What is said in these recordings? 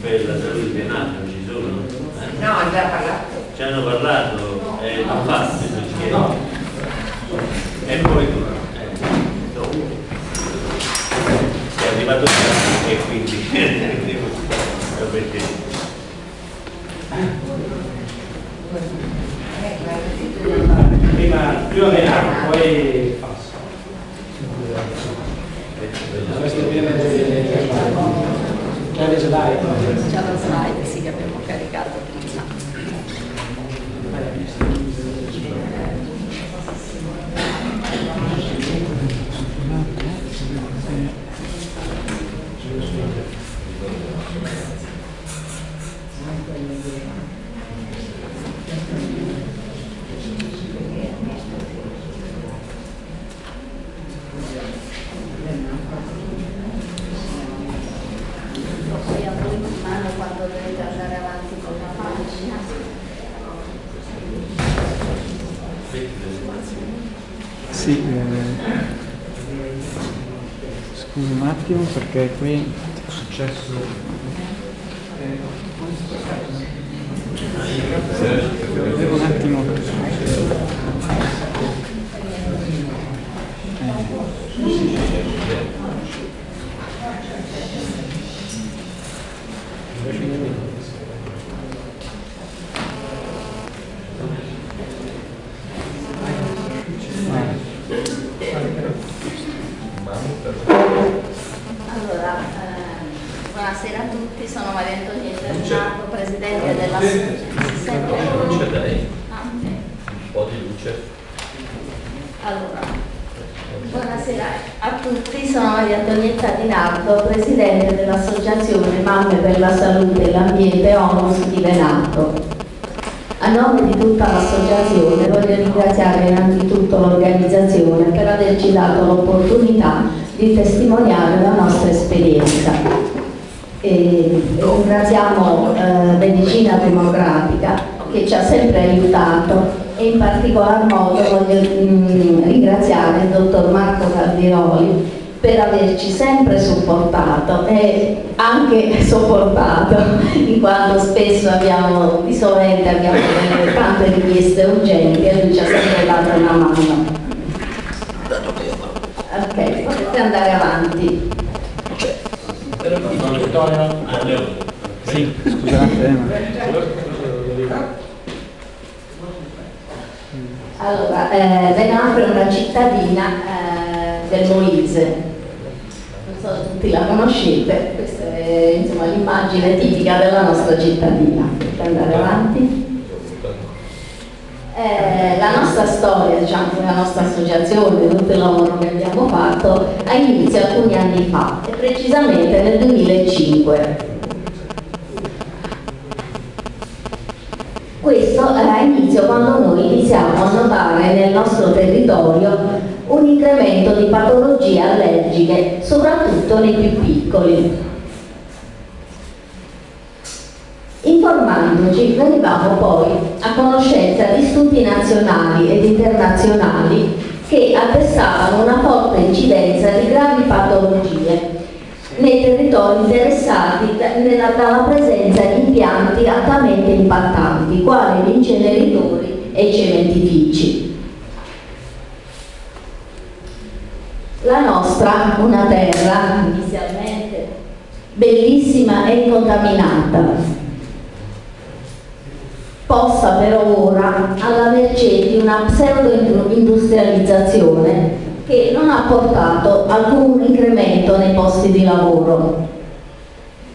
per la salute nati, non ci sono? Eh? No, ha già parlato. Ci hanno parlato, eh, non fate perché... E poi tu, eh, dopo. Sei arrivato qui e quindi devo sapere. Prima, prima Venaro, poi passo. Questo viene Già le slide. C'è la slide sì, che abbiamo caricato prima. Poi a voi in mano quando dovete andare avanti con la pagina. Sì, eh, scusi un attimo perché qui è successo... Devo un attimo... Allora, eh, buonasera a tutti, sono Maria Antonietta Renato, Presidente della... Dai, Ah, un po' di luce. Allora, buonasera a tutti, sono Maria Antonietta Di Nardo, Presidente dell'Associazione Mamme per la Salute e l'Ambiente Onus di Venato. A nome di tutta l'associazione voglio ringraziare innanzitutto l'organizzazione per averci dato l'opportunità di testimoniare la nostra esperienza. E ringraziamo eh, Medicina Democratica che ci ha sempre aiutato e in particolar modo voglio mm, ringraziare il dottor Marco Caldiroli per averci sempre supportato e anche sopportato, in quanto spesso abbiamo, di solito abbiamo tante richieste urgenti e lui ci ha sempre dato una mano. Ok, potete andare avanti. Sì, scusate. Allora, eh, Venato è una cittadina eh, del Moise, non so se tutti la conoscete, questa è l'immagine tipica della nostra cittadina. Andare avanti? Eh, la nostra storia, diciamo, la nostra associazione, tutto il lavoro che abbiamo fatto, ha inizio alcuni anni fa, precisamente nel 2005. Questo ha inizio quando noi iniziamo a notare nel nostro territorio un incremento di patologie allergiche, soprattutto nei più piccoli. Informandoci venivamo poi a conoscenza di studi nazionali ed internazionali che attestavano una forte incidenza di gravi patologie nei territori interessati dalla presenza di impianti altamente impattanti, quali gli inceneritori e i cementifici. La nostra, una terra inizialmente bellissima e incontaminata, posta però ora alla mercé di una pseudo-industrializzazione che non ha portato alcun incremento nei posti di lavoro,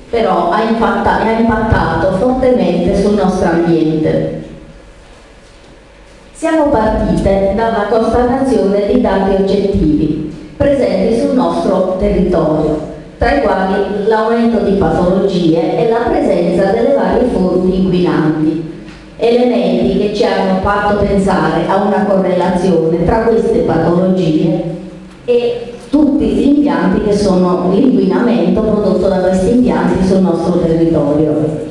però ha, impatta- ha impattato fortemente sul nostro ambiente. Siamo partite dalla constatazione di dati oggettivi presenti sul nostro territorio, tra i quali l'aumento di patologie e la presenza delle varie fonti inquinanti, elementi che ci hanno fatto pensare a una correlazione tra queste patologie e tutti gli impianti che sono l'inquinamento prodotto da questi impianti sul nostro territorio.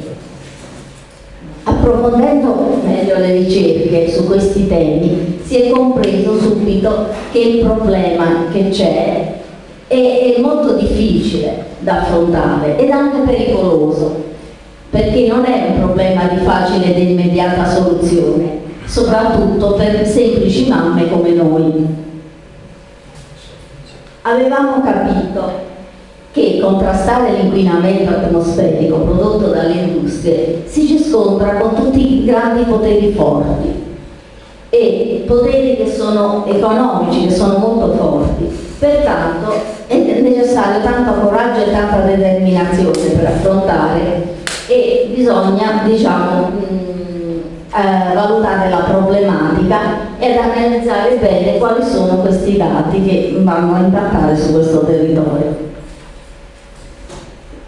Approfondendo meglio le ricerche su questi temi, si è compreso subito che il problema che c'è è, è molto difficile da affrontare ed anche pericoloso, perché non è un problema di facile ed immediata soluzione, soprattutto per semplici mamme come noi. Avevamo capito che contrastare l'inquinamento atmosferico prodotto dalle industrie si scontra con tutti i grandi poteri forti e poteri che sono economici, che sono molto forti. Pertanto è necessario tanto coraggio e tanta determinazione per affrontare e bisogna diciamo, mh, eh, valutare la problematica ed analizzare bene quali sono questi dati che vanno a impattare su questo territorio.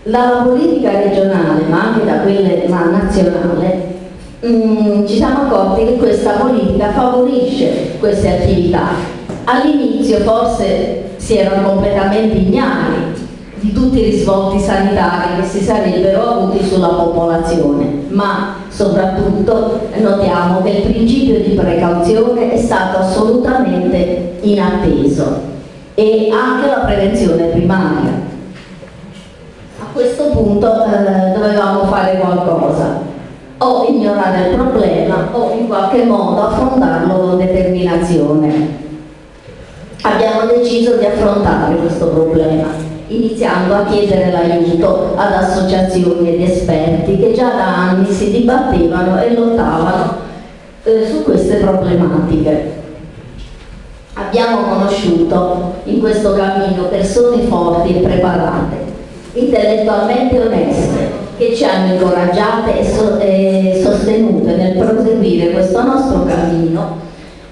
Dalla politica regionale, ma anche da quella nazionale, mh, ci siamo accorti che questa politica favorisce queste attività. All'inizio forse si erano completamente ignari di tutti i risvolti sanitari che si sarebbero avuti sulla popolazione, ma soprattutto notiamo che il principio di precauzione è stato assolutamente inatteso e anche la prevenzione primaria. A questo punto eh, dovevamo fare qualcosa, o ignorare il problema o in qualche modo affrontarlo con determinazione. Abbiamo deciso di affrontare questo problema iniziando a chiedere l'aiuto ad associazioni ed esperti che già da anni si dibattevano e lottavano eh, su queste problematiche. Abbiamo conosciuto in questo cammino persone forti e preparate, intellettualmente oneste, che ci hanno incoraggiate e, so e sostenute nel proseguire questo nostro cammino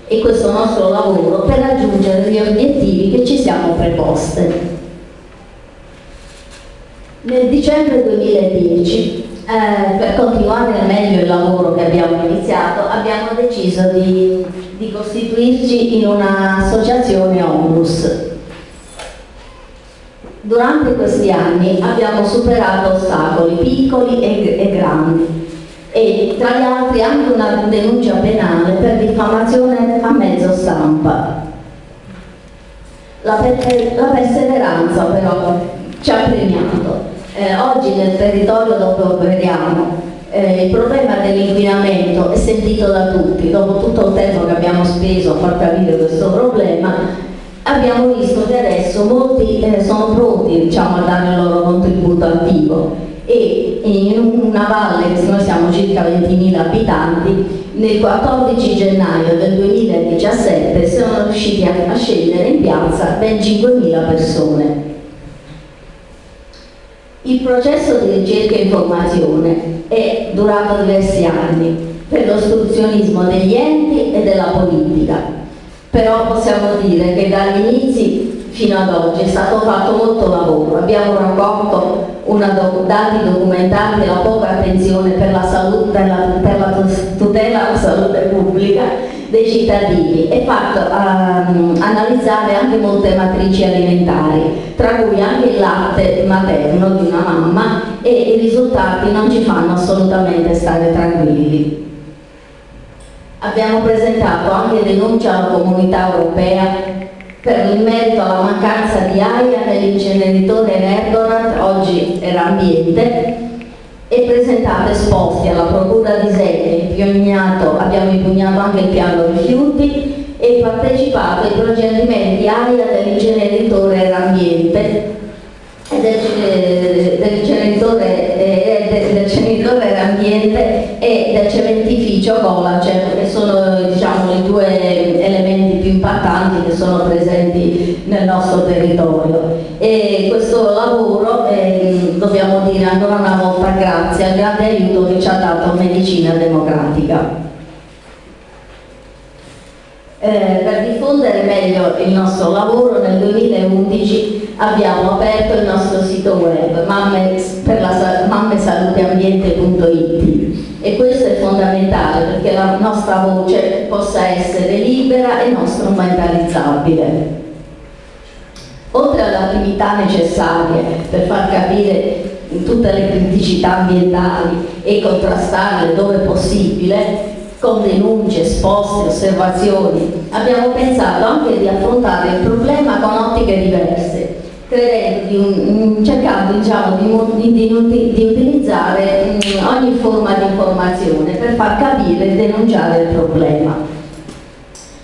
e questo nostro lavoro per raggiungere gli obiettivi che ci siamo preposte. Nel dicembre 2010, eh, per continuare meglio il lavoro che abbiamo iniziato, abbiamo deciso di, di costituirci in un'associazione Onlus. Durante questi anni abbiamo superato ostacoli piccoli e, e grandi e tra gli altri anche una denuncia penale per diffamazione a mezzo stampa. La, per la perseveranza però ci ha premiato. Eh, oggi nel territorio dove vediamo eh, il problema dell'inquinamento è sentito da tutti, dopo tutto il tempo che abbiamo speso a far capire questo problema, abbiamo visto che adesso molti eh, sono pronti diciamo, a dare il loro contributo attivo e in una valle, che noi siamo circa 20.000 abitanti, nel 14 gennaio del 2017 sono riusciti a, a scendere in piazza ben 5.000 persone. Il processo di ricerca e informazione è durato diversi anni per l'ostruzionismo degli enti e della politica. Però possiamo dire che dagli inizi fino ad oggi è stato fatto molto lavoro, abbiamo raccolto doc dati documentati della poca attenzione per la, salute, la, per la tutela della salute pubblica dei cittadini e fatto um, analizzare anche molte matrici alimentari, tra cui anche il latte materno di una mamma e i risultati non ci fanno assolutamente stare tranquilli. Abbiamo presentato anche denuncia alla comunità europea per il merito alla mancanza di aria nell'inceneritore Nergonat, oggi era ambiente, e presentato esposti alla Procura di Sede, abbiamo impugnato anche il piano rifiuti e partecipato ai procedimenti aria dell'inceneritore ambiente del, del, ambiente e del cementificio Colacer che sono diciamo, i due elementi più impattanti che sono presenti nel nostro territorio. E questo lavoro eh, dobbiamo dire ancora una volta grazie al grande aiuto che ci ha dato Medicina Democratica eh, per diffondere meglio il nostro lavoro nel 2011 abbiamo aperto il nostro sito web mammesaluteambiente.it e questo è fondamentale perché la nostra voce possa essere libera e non strumentalizzabile. Oltre alle attività necessarie per far capire tutte le criticità ambientali e contrastarle dove possibile, con denunce, esposte, osservazioni, abbiamo pensato anche di affrontare il problema con ottiche diverse un- cercando diciamo, di, mo- di- di- di utilizzare mm, ogni forma di informazione per far capire e denunciare il problema.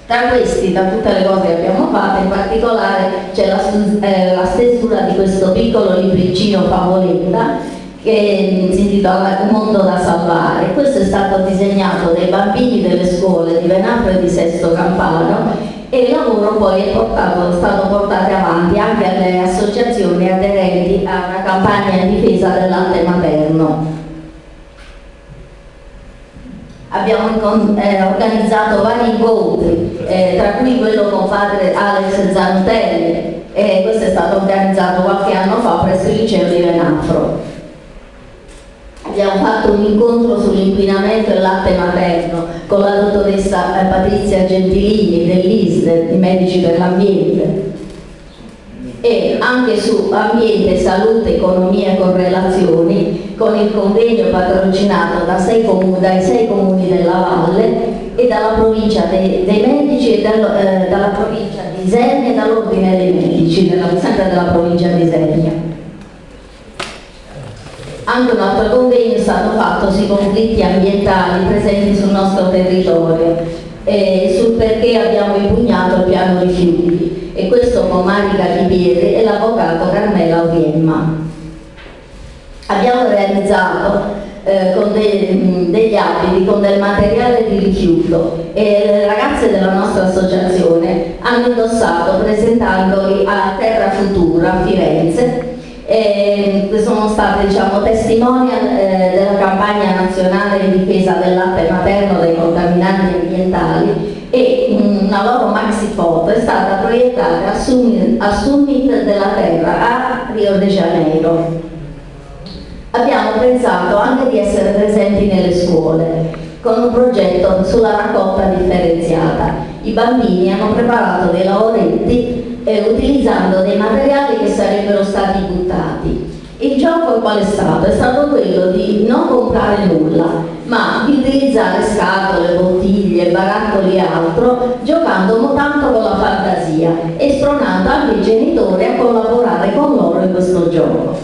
Tra questi, da tutte le cose che abbiamo fatto, in particolare c'è la, eh, la stesura di questo piccolo libricino favoletta che si intitola Un mondo da salvare. Questo è stato disegnato dai bambini delle scuole di Venafro e di Sesto Campano e il lavoro poi è, portato, è stato portato avanti anche alle associazioni aderenti a una campagna in difesa del latte materno. Abbiamo eh, organizzato vari incontri, eh, tra cui quello con padre Alex Zantelli, e questo è stato organizzato qualche anno fa presso il liceo di Venafro. Abbiamo fatto un incontro sull'inquinamento e latte materno con la dottoressa eh, Patrizia Gentilini dell'ISDE, i Medici per l'Ambiente, e anche su ambiente, salute, economia e correlazioni con il convegno patrocinato da sei comuni, dai sei comuni della Valle e dalla provincia dei, dei medici e dal- eh, dalla provincia di Isernia e dall'ordine dei medici, della, sempre della provincia di Isernia. Anche un altro convegno è stato fatto sui conflitti ambientali presenti sul nostro territorio e sul perché abbiamo impugnato il piano rifiuti e questo con Di Pietri e l'avvocato Carmela Oriemma. Abbiamo realizzato eh, con de- degli abiti, con del materiale di rifiuto e le ragazze della nostra associazione hanno indossato presentandoli a Terra Futura a Firenze sono state diciamo, testimonial eh, della campagna nazionale di difesa del latte materno dai contaminanti ambientali e mh, una loro maxi foto è stata proiettata al summit, al summit della Terra a Rio de Janeiro. Abbiamo pensato anche di essere presenti nelle scuole con un progetto sulla raccolta differenziata. I bambini hanno preparato dei lavoretti eh, utilizzando dei materiali che sarebbero stati buttati. Il gioco qual è stato? È stato quello di non comprare nulla, ma di utilizzare scatole, bottiglie, barattoli e altro, giocando tanto con la fantasia e spronando anche i genitori a collaborare con loro in questo gioco.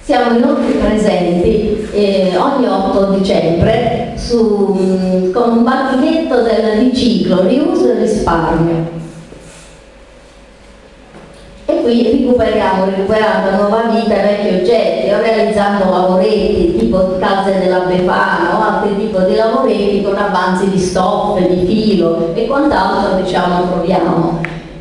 Siamo inoltre presenti eh, ogni 8 dicembre su, mh, con un battibetto del riciclo, riuso e risparmio. E recuperiamo, recuperando nuova vita vecchi oggetti, realizzando lavoretti tipo calze della Befana o altri tipi di lavoretti con avanzi di stoffe, di filo e quant'altro diciamo troviamo.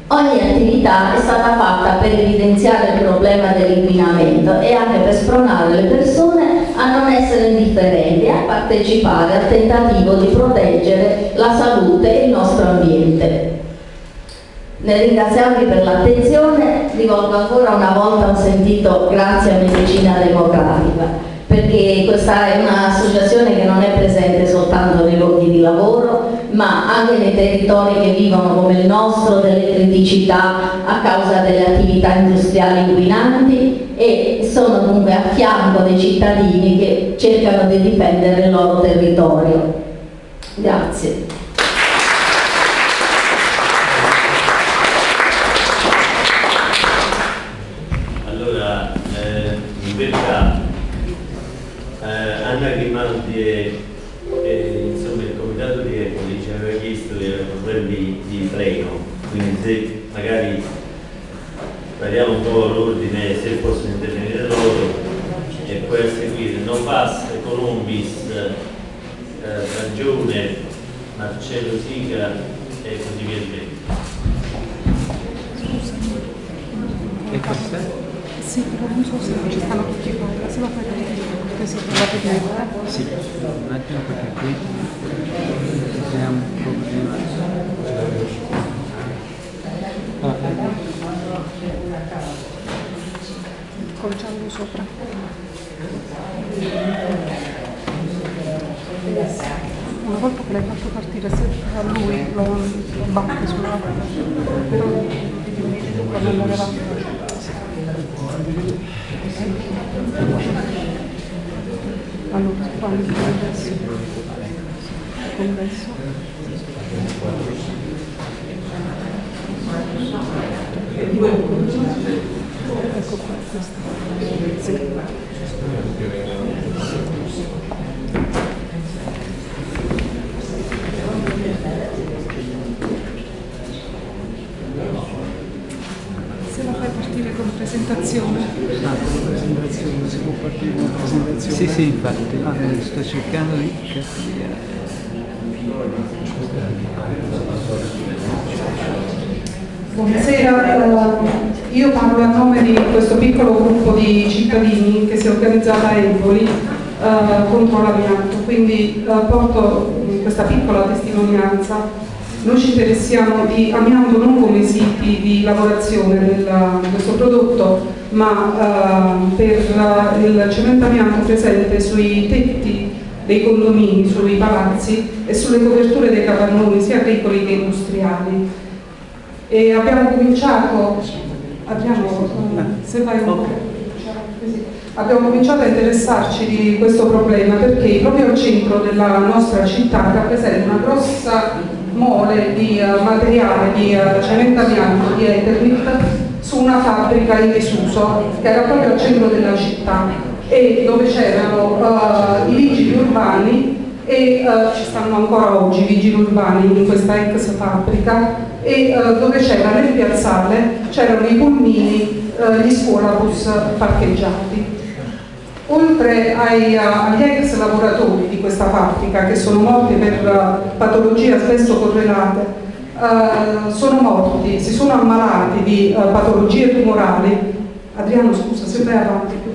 Ogni attività è stata fatta per evidenziare il problema dell'inquinamento e anche per spronare le persone a non essere indifferenti e a partecipare al tentativo di proteggere la salute e il nostro ambiente. Nel ringraziarvi per l'attenzione rivolgo ancora una volta un sentito grazie a Medicina Democratica perché questa è un'associazione che non è presente soltanto nei luoghi di lavoro ma anche nei territori che vivono come il nostro delle criticità a causa delle attività industriali inquinanti e sono dunque a fianco dei cittadini che cercano di difendere il loro territorio. Grazie. Variamo un po' l'ordine, se possono intervenire loro e poi a seguire Novas, Columbis, eh, Ragione, Marcello Sica e così via. E te? Sì, però non so se ci stanno tutti qua, se lo fai vedere. Sì, un attimo perché qui abbiamo un problema. Cominciamo sopra. Una volta che l'hai fatto partire, se a lui lo, lo batte sulla però non era allora quando il congresso il congresso Ecco qua. Sì. Se la fai partire con presentazione. Ah, con la presentazione, si può partire con la presentazione? Sì, sì, infatti, eh, sto cercando di capire. Buonasera, eh, io parlo a nome di questo piccolo gruppo di cittadini che si è organizzato a Empoli eh, contro l'amianto, quindi eh, porto mh, questa piccola testimonianza. Noi ci interessiamo di amianto non come siti di lavorazione del- questo prodotto, ma eh, per eh, il cemento amianto presente sui tetti dei condomini, sui palazzi e sulle coperture dei capannoni sia agricoli che industriali. E abbiamo cominciato, abbiamo, po', così. abbiamo cominciato a interessarci di questo problema perché proprio al centro della nostra città rappresenta una grossa mole di eh, materiale di eh, cemento amianto di Eternit su una fabbrica in disuso che era proprio al centro della città e dove c'erano eh, i vigili urbani e eh, ci stanno ancora oggi i vigili urbani in questa ex fabbrica e eh, dove c'era nel piazzale c'erano i pulmini, eh, gli scuolabus parcheggiati. Oltre ai, agli ex lavoratori di questa fabbrica che sono morti per patologie spesso correlate, sono morti, si sono ammalati di patologie tumorali. Adriano, scusa, se vai avanti.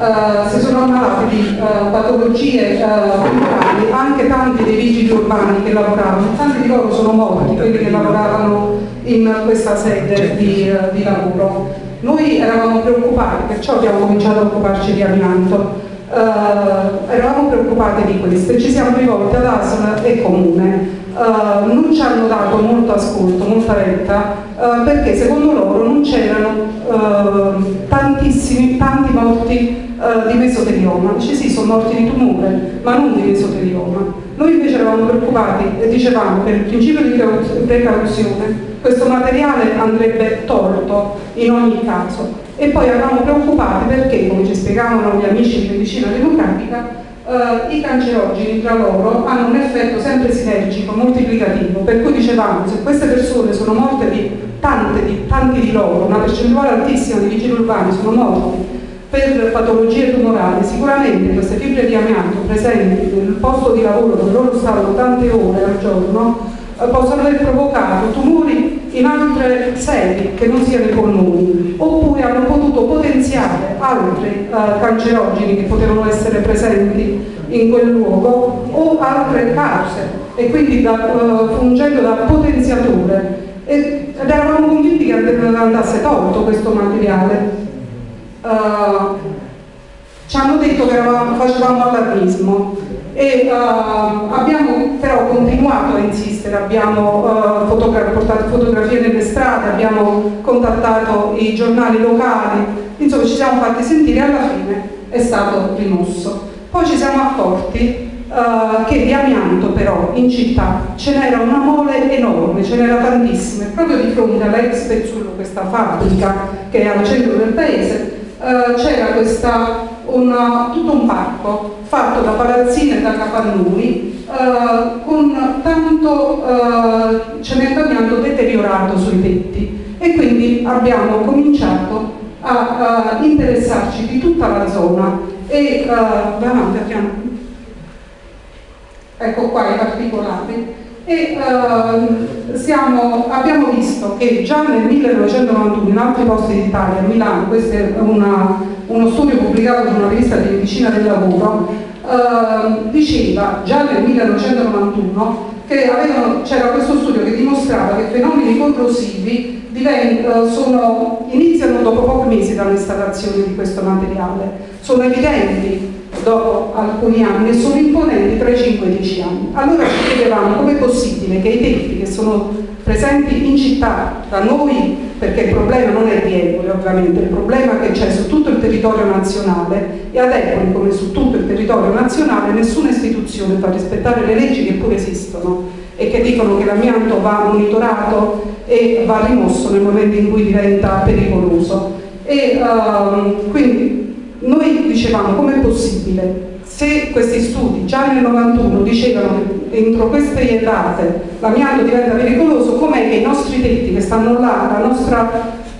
Eh, si sono ammalati di eh, patologie eh, tumorali anche tanti dei vigili urbani che lavoravano, tanti di loro sono morti, quelli che lavoravano in questa sede di, eh, di lavoro. Noi eravamo preoccupati, perciò abbiamo cominciato a occuparci di amianto. Eh, eravamo preoccupati di questo e ci siamo rivolti ad ASL e Comune. Eh, non ci hanno dato molto ascolto, molta retta, eh, perché secondo loro non c'erano tantissimi, tanti morti eh, di mesotelioma. Dice sì, sono morti di tumore, ma non di mesotelioma. Noi invece eravamo preoccupati e dicevamo che il principio di precau- precauzione questo materiale andrebbe tolto in ogni caso. E poi eravamo preoccupati perché, come ci spiegavano gli amici di medicina democratica, eh, i cancerogeni tra loro hanno un effetto sempre sinergico, moltiplicativo, per cui dicevamo se queste persone sono morte di tante, di, tanti di loro, una percentuale altissima di vigili urbani sono morti per patologie tumorali, sicuramente queste fibre di amianto presenti nel posto di lavoro dove loro stavano tante ore al giorno eh, possono aver provocato tumori in altre sedi che non siano i polmoni, oppure hanno potuto potenziare altri eh, cancerogeni che potevano essere presenti in quel luogo o altre cause e quindi da, eh, fungendo da potenziatore. Ed eravamo convinti che andasse tolto questo materiale. Eh, ci hanno detto che eravamo- facevamo allarmismo e eh, abbiamo però continuato a insistere, abbiamo eh, fotogra- portato fotografie nelle strade, abbiamo contattato i giornali locali, insomma ci siamo fatti sentire e alla fine è stato rimosso. Poi ci siamo accorti eh, che di amianto però in città ce n'era una mole enorme, ce n'era tantissime, proprio di fronte all'ex Pezzullo, questa fabbrica che è al centro del paese, eh, c'era tutto un parco fatto da palazzine e da capannoni eh, con tanto eh, cemento amianto deteriorato sui tetti e quindi abbiamo cominciato a, a interessarci di tutta la zona e eh, vai avanti, Adriano. ecco qua i particolari e ehm, siamo- abbiamo visto che già nel 1991 in altri posti d'Italia, a Milano, questo è una- uno studio pubblicato su una rivista di medicina del lavoro, ehm, diceva già nel 1991 che c'era questo studio che dimostrava che fenomeni corrosivi eh, iniziano dopo pochi mesi dall'installazione di questo materiale, sono evidenti dopo alcuni anni e sono imponenti tra i 5 e i 10 anni. Allora ci chiedevamo com'è possibile che i tetti che sono presenti in città da noi, perché il problema non è di Empoli ovviamente, il problema che c'è su tutto il territorio nazionale e ad Empoli come su tutto il territorio nazionale nessuna istituzione fa rispettare le leggi che pure esistono e che dicono che l'amianto va monitorato e va rimosso nel momento in cui diventa pericoloso. E ehm, quindi noi dicevamo com'è possibile se questi studi già nel 91 dicevano che entro queste date l'amianto diventa pericoloso, com'è che i nostri tetti che stanno là nostra,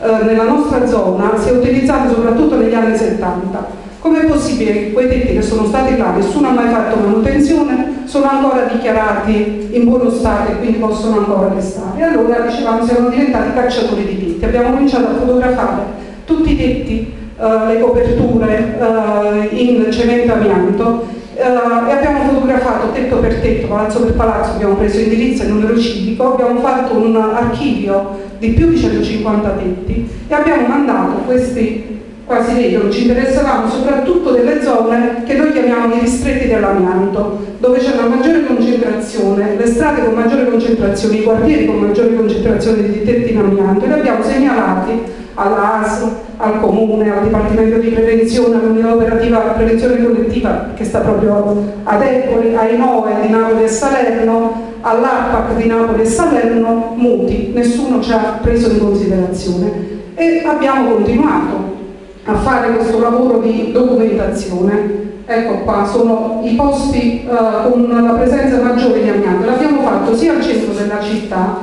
eh, nella nostra zona si è utilizzato soprattutto negli anni 70? Com'è possibile che quei tetti che sono stati là, nessuno ha mai fatto manutenzione, sono ancora dichiarati in buono stato e quindi possono ancora restare? E allora dicevamo siamo diventati cacciatori di tetti, abbiamo cominciato a fotografare tutti i tetti le coperture uh, in cemento amianto. Uh, e abbiamo fotografato tetto per tetto, palazzo per palazzo, abbiamo preso indirizzo e numero civico, abbiamo fatto un archivio di più di 150 tetti e abbiamo mandato questi quasi vedono, ci interessavamo soprattutto delle zone che noi chiamiamo i distretti dell'amianto, dove c'è una maggiore concentrazione, le strade con maggiore concentrazione, i quartieri con maggiore concentrazione di tetti in amianto e li abbiamo segnalati all'AS, al Comune, al Dipartimento di Prevenzione, all'Unione Operativa Prevenzione Collettiva che sta proprio ad Empoli, ai NOE di Napoli e Salerno, all'ARPAC di Napoli e Salerno, muti, nessuno ci ha preso in considerazione. E abbiamo continuato a fare questo lavoro di documentazione. Ecco qua, sono i posti uh, con la presenza maggiore di amianto. L'abbiamo fatto sia al centro della città,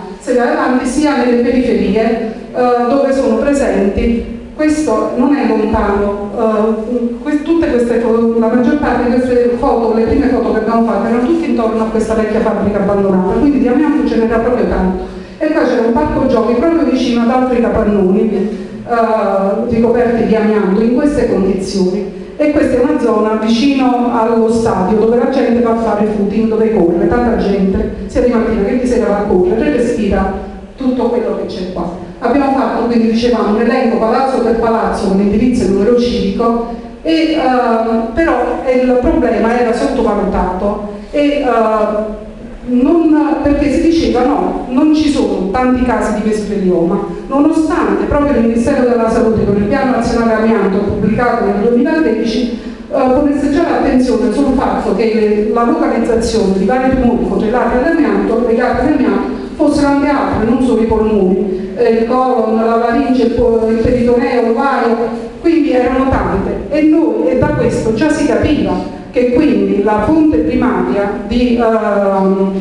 sia nelle periferie uh, dove sono presenti questo non è lontano, uh, tutte queste la maggior parte di queste foto, le prime foto che abbiamo fatto erano tutte intorno a questa vecchia fabbrica abbandonata, quindi di amianto ce n'era proprio tanto. E qua c'era un parco giochi proprio vicino ad altri capannoni uh, ricoperti di amianto in queste condizioni. E questa è una zona vicino allo stadio dove la gente va a fare footing, dove corre, tanta gente, sia di mattina che di sera va a correre, respira tutto quello che c'è qua. Abbiamo fatto, quindi dicevamo, un elenco palazzo per palazzo con indirizzo e numero civico, e, uh, però il problema era sottovalutato e, uh, non, perché si diceva no, non ci sono tanti casi di mesotelioma, nonostante proprio il Ministero della Salute con il Piano Nazionale Amianto pubblicato nel 2013 eh, ponesse già l'attenzione sul fatto che le, la localizzazione di vari tumori congelati all'amianto, legati all'amianto, fossero anche altre, non solo i polmoni, eh, il colon, la laringe, il peritoneo, l'ovario, quindi erano tante. E noi, e da questo già si capiva che quindi la fonte primaria di, uh, uh,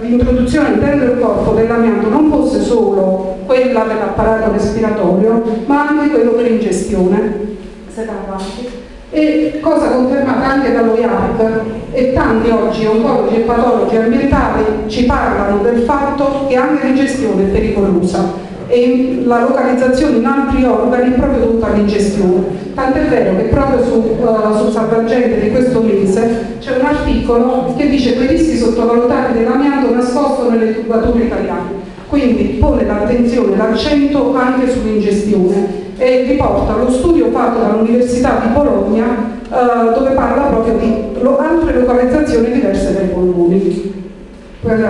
di introduzione all'interno del corpo dell'amianto non fosse solo quella dell'apparato respiratorio, ma anche quello per ingestione. E cosa confermata anche dallo IARC e tanti oggi oncologi e patologi ambientali ci parlano del fatto che anche l'ingestione è pericolosa e la localizzazione in altri organi è proprio dovuta all'ingestione. Tant'è vero che proprio su, uh, sul salvagente di questo mese c'è un articolo che dice quei rischi sottovalutati dell'amianto nascosto nelle tubature italiane. Quindi pone l'attenzione, l'accento anche sull'ingestione e riporta lo studio fatto dall'Università di Bologna uh, dove parla proprio di altre localizzazioni diverse dai polmoni. Quindi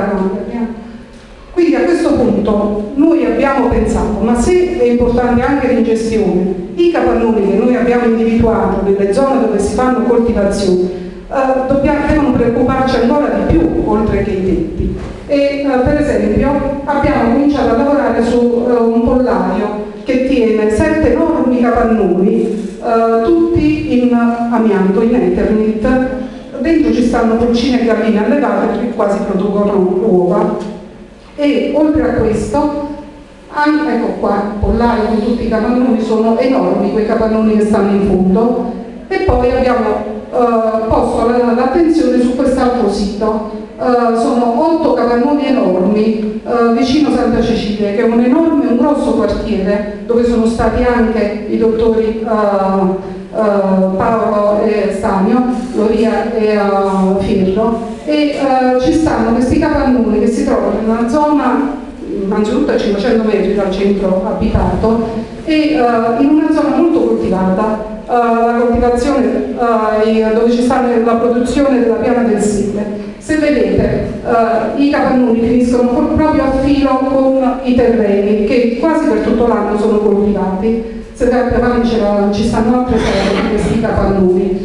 a questo punto noi abbiamo pensato, ma se è importante anche l'ingestione, i capannoni che noi abbiamo individuato nelle zone dove si fanno coltivazioni, eh, dobbiamo, devono preoccuparci ancora di più oltre che i tetti. E eh, per esempio abbiamo cominciato a lavorare su eh, un pollaio che tiene sette enormi capannoni, tutti in amianto, in Eternit. Dentro ci stanno porcine e galline allevate che quasi producono uova e oltre a questo anche, ecco qua, il pollaio con tutti i capannoni sono enormi quei capannoni che stanno in fondo. E poi abbiamo eh, posto l'attenzione su quest'altro sito. Uh, sono otto capannoni enormi uh, vicino Santa Cecilia che è un enorme, un grosso quartiere dove sono stati anche i dottori uh, Paolo e Stanio, Loria e Firro e ci stanno questi capannoni che si trovano in una zona innanzitutto a 500 metri dal centro abitato e uh, in una zona molto coltivata, uh, la coltivazione uh, dove ci sta la produzione della piana del sile. Se vedete i capannoni finiscono proprio a filo con i terreni che quasi per tutto l'anno sono coltivati. Se più avanti ci stanno altre serie di questi capannoni.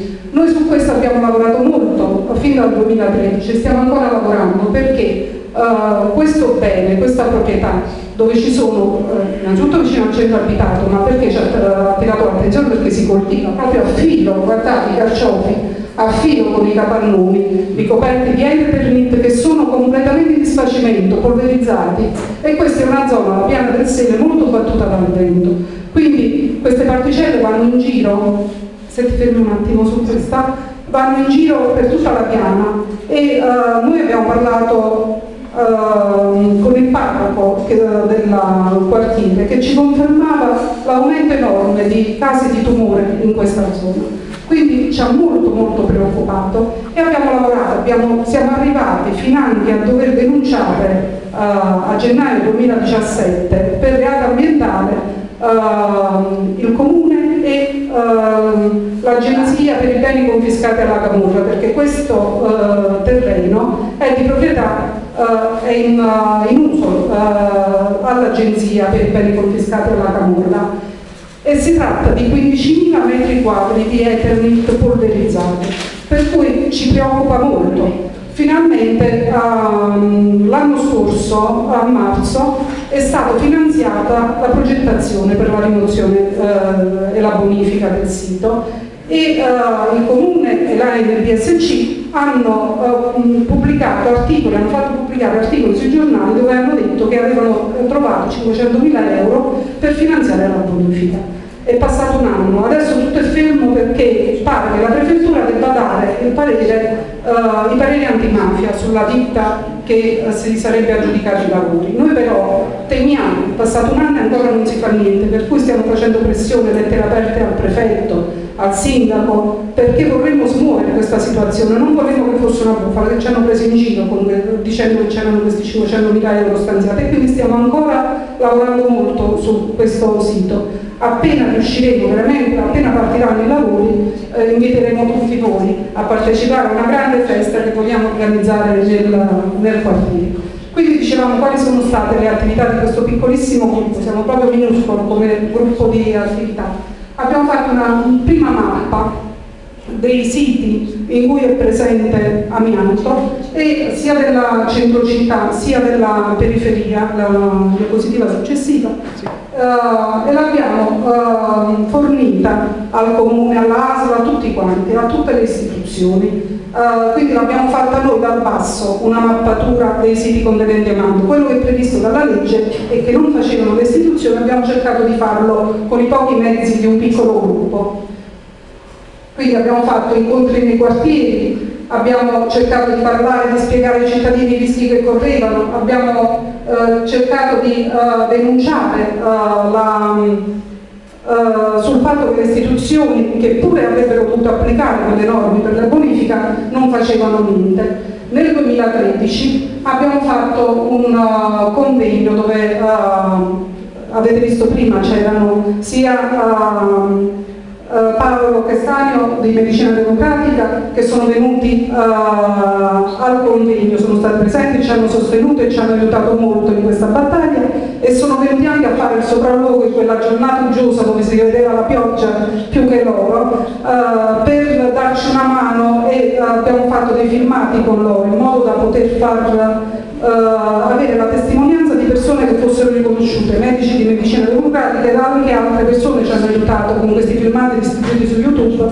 Noi su questo abbiamo lavorato molto fin dal 2013, stiamo ancora lavorando perché Uh, questo bene, questa proprietà, dove ci sono, uh, innanzitutto vicino al centro abitato, ma perché ci ha attirato l'attenzione? Perché si coltiva proprio a filo, guardate i carciofi, a filo con i capannoni ricoperti di Eternit che sono completamente in disfacimento, polverizzati e questa è una zona, la piana del sele, molto battuta dal vento. Quindi queste particelle vanno in giro, se ti fermi un attimo su questa, vanno in giro per tutta la piana e uh, noi abbiamo parlato uh, con il parroco del quartiere che ci confermava l'aumento enorme di casi di tumore in questa zona. Quindi ci ha molto molto preoccupato e abbiamo lavorato, abbiamo, siamo arrivati fino anche a dover denunciare uh, a gennaio 2017 per reato ambientale Uh, il comune e uh, l'agenzia per i beni confiscati alla Camurra perché questo uh, terreno è di proprietà è in, in, uso all'agenzia per i beni confiscati alla Camurra e si tratta di 15.000 metri quadri di Eternit polverizzati per cui ci preoccupa molto. Finalmente um, l'anno scorso, a marzo, è stata finanziata la progettazione per la rimozione uh, e la bonifica del sito. E uh, il Comune e l'AIN del BSC hanno uh, pubblicato articoli, hanno fatto pubblicare articoli sui giornali dove hanno detto che avevano trovato 500.000 euro per finanziare la bonifica è passato un anno, adesso tutto è fermo perché pare che la prefettura debba dare il parere, uh, i pareri antimafia sulla ditta che uh, si sarebbe aggiudicato i lavori. Noi però temiamo, è passato un anno e ancora non si fa niente, per cui stiamo facendo pressione, lettere aperte al prefetto, al sindaco, perché vorremmo smuovere questa situazione, non vorremmo che fosse una bufala, che ci hanno preso in giro con, dicendo che c'erano questi 500 mila euro stanziati e quindi stiamo ancora lavorando molto su questo sito appena riusciremo veramente, appena partiranno i lavori, eh, inviteremo tutti voi a partecipare a una grande festa che vogliamo organizzare nel, nel quartiere. Quindi dicevamo quali sono state le attività di questo piccolissimo gruppo, siamo proprio minuscolo come gruppo di attività. Abbiamo fatto una prima mappa dei siti in cui è presente amianto e sia della centrocittà sia della periferia, la diapositiva successiva, uh, e l'abbiamo uh, fornita al comune, all'ASL, a tutti quanti, a tutte le istituzioni. Uh, quindi l'abbiamo fatta noi dal basso, una mappatura dei siti contenenti amianto. Quello che è previsto dalla legge e che non facevano le istituzioni abbiamo cercato di farlo con i pochi mezzi di un piccolo gruppo. Quindi abbiamo fatto incontri nei quartieri, abbiamo cercato di parlare, di spiegare ai cittadini i rischi che correvano, abbiamo eh, cercato di eh, denunciare eh, la, eh, sul fatto che le istituzioni che pure avrebbero potuto applicare quelle norme per la bonifica non facevano niente. Nel 2013 abbiamo fatto un uh, convegno dove uh, avete visto prima c'erano sia uh, Paolo Castanio di Medicina Democratica che sono venuti uh, al convegno, sono stati presenti, ci hanno sostenuto e ci hanno aiutato molto in questa battaglia e sono venuti anche a fare il sopralluogo in quella giornata uggiosa dove si vedeva la pioggia più che loro uh, per darci una mano e abbiamo fatto dei filmati con loro in modo da poter far avere la testimonianza persone che fossero riconosciute, medici di medicina democratica e anche altre persone ci hanno aiutato con questi filmati distribuiti su YouTube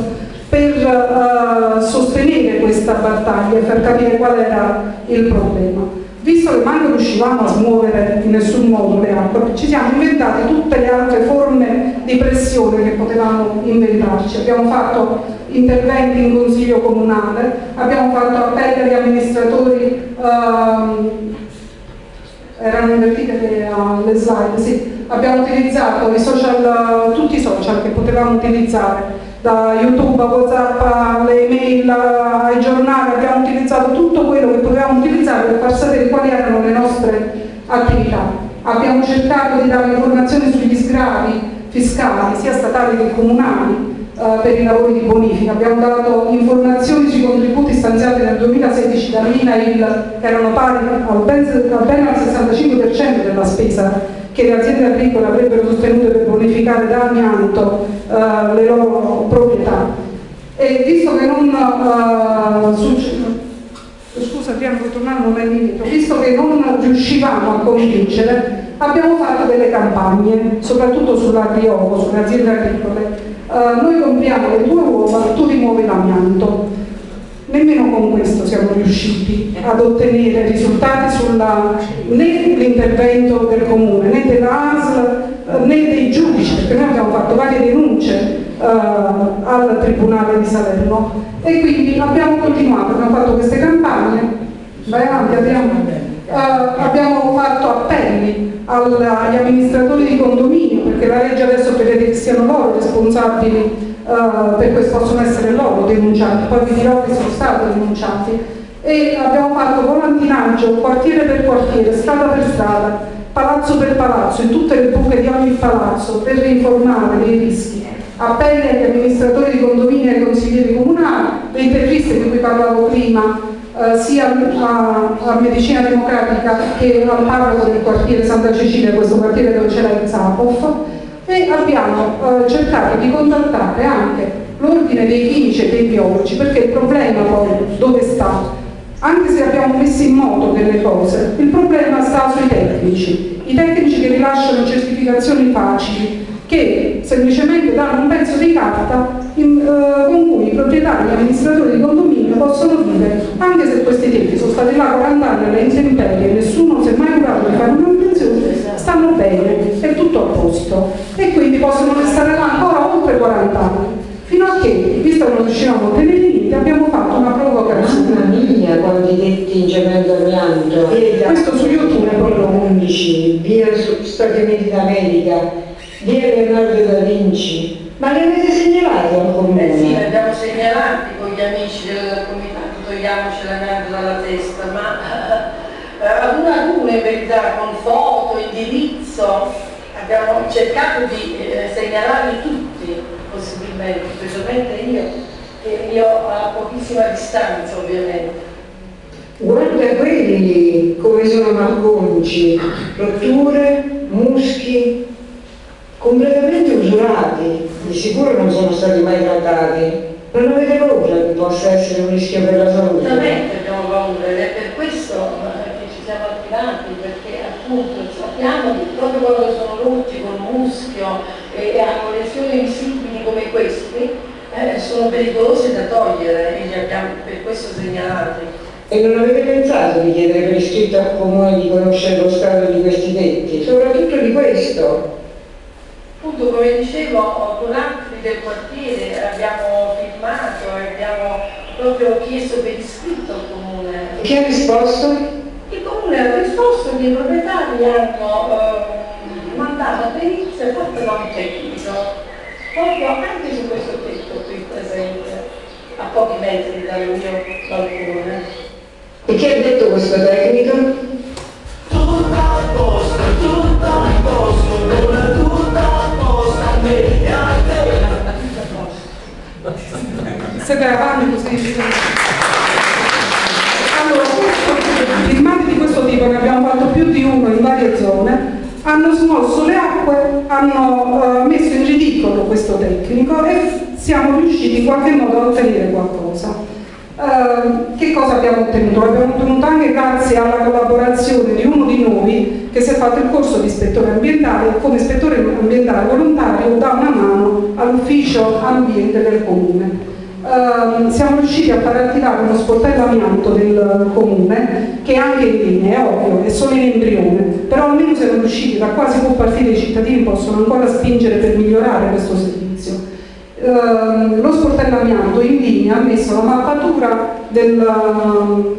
per uh, sostenere questa battaglia e far capire qual era il problema. Visto che mai non riuscivamo a smuovere in nessun modo le acque, ci siamo inventati tutte le altre forme di pressione che potevamo inventarci. Abbiamo fatto interventi in consiglio comunale, abbiamo fatto appelli agli amministratori uh, erano invertite le, le slide, sì. abbiamo utilizzato i social, tutti i social che potevamo utilizzare, da YouTube a Whatsapp alle email ai giornali, abbiamo utilizzato tutto quello che potevamo utilizzare per far sapere quali erano le nostre attività. Abbiamo cercato di dare informazioni sugli sgravi fiscali, sia statali che comunali, Uh, per i lavori di bonifica. Abbiamo dato informazioni sui contributi stanziati nel 2016 dall'INAIL che erano pari al ben, al 65% della spesa che le aziende agricole avrebbero sostenute per bonificare da amianto uh, le loro proprietà. E visto che non uh, succede... Scusa, puoi tornare un indietro, visto che non riuscivamo a convincere, abbiamo fatto delle campagne, soprattutto sull'agriovo, sulle aziende agricole. Uh, noi compriamo le tue uova, tu rimuovi l'amianto. Nemmeno con questo siamo riusciti ad ottenere risultati sulla, né l'intervento del comune, né dell'ASL, né dei giudici, perché noi abbiamo fatto varie denunce uh, al Tribunale di Salerno. E quindi abbiamo continuato, abbiamo fatto queste campagne, vai avanti, abbiamo, uh, abbiamo fatto appelli agli amministratori di condominio, perché la legge adesso prevede che siano loro responsabili Uh, per questo possono essere loro denunciati, poi vi dirò che sono stati denunciati. E abbiamo fatto volantinaggio quartiere per quartiere, strada per strada, palazzo per palazzo, in tutte le buche di ogni palazzo per informare dei rischi. Appelli agli amministratori di condominio e ai consiglieri comunali, le interviste di cui parlavo prima, eh, sia a, a, Medicina Democratica che al parroco del quartiere Santa Cecilia, questo quartiere dove c'era il Zapov, e abbiamo eh, cercato di contattare anche l'ordine dei chimici e dei biologi, perché il problema poi dove sta? Anche se abbiamo messo in moto delle cose, il problema sta sui tecnici, i tecnici che rilasciano certificazioni facili, che semplicemente danno un pezzo di carta in, eh, con cui i proprietari e gli amministratori di condominio possono vivere, anche se questi tempi sono stati là 40 anni alle intemperie e nessuno si è mai curato di fare una manutenzione, stanno bene, è tutto a posto e quindi possono restare là ancora oltre 40 anni. Fino a che, visto che non riuscivamo a ottenere niente, abbiamo fatto una provocazione. Mamma mia, quanti detti in cemento amianto. Questo su YouTube. Apollo 11, via Stati Uniti d'America, via Leonardo da Vinci. Ma le avete segnalate al comune? Eh sì, le abbiamo segnalati con gli amici del comitato, togliamoci la merda dalla testa, ma eh, ad una ad una in verità, con foto, indirizzo, abbiamo cercato di eh, segnalarli tutti, possibilmente, specialmente io, che io a pochissima distanza ovviamente. Guarda quelli come sono malconci, rotture, muschi, completamente usurati, di sicuro non sono stati mai trattati. Non avete paura che possa essere un rischio per la salute? Assolutamente abbiamo paura ed è per questo siamo attivati, perché appunto sappiamo che proprio quando sono rotti con muschio e hanno lesioni visibili come questi, eh, sono pericolose da togliere e li abbiamo per questo segnalati. E non avete pensato di chiedere per iscritto al comune di conoscere lo stato di questi tetti? Soprattutto di questo. Appunto, come dicevo, con altri del quartiere abbiamo firmato e abbiamo proprio chiesto per iscritto al comune. Chi ha risposto? Ha risposto che i proprietari hanno eh, mandato a perizia fatta da un tecnico, proprio anche su questo tetto qui presente, a pochi metri dal mio balcone. E chi ha detto questo tecnico? Tutto a posto, tutto a posto, non tutto a posto a me e a te. Siete avanti così? Allora, filmati di tipo, ne abbiamo fatto più di uno in varie zone, hanno smosso le acque, hanno uh, messo in ridicolo questo tecnico e siamo riusciti in qualche modo a ottenere qualcosa. Uh, che cosa abbiamo ottenuto? L'abbiamo ottenuto anche grazie alla collaborazione di uno di noi che si è fatto il corso di ispettore ambientale come ispettore ambientale volontario dà una mano all'ufficio ambiente del comune. Uh, siamo riusciti a far attivare uno sportello amianto del comune che è anche in linea, è ovvio, è solo in embrione, però almeno siamo riusciti, da quasi può partire i cittadini possono ancora spingere per migliorare questo servizio. Uh, lo sportello amianto in linea ha messo la mappatura del, uh,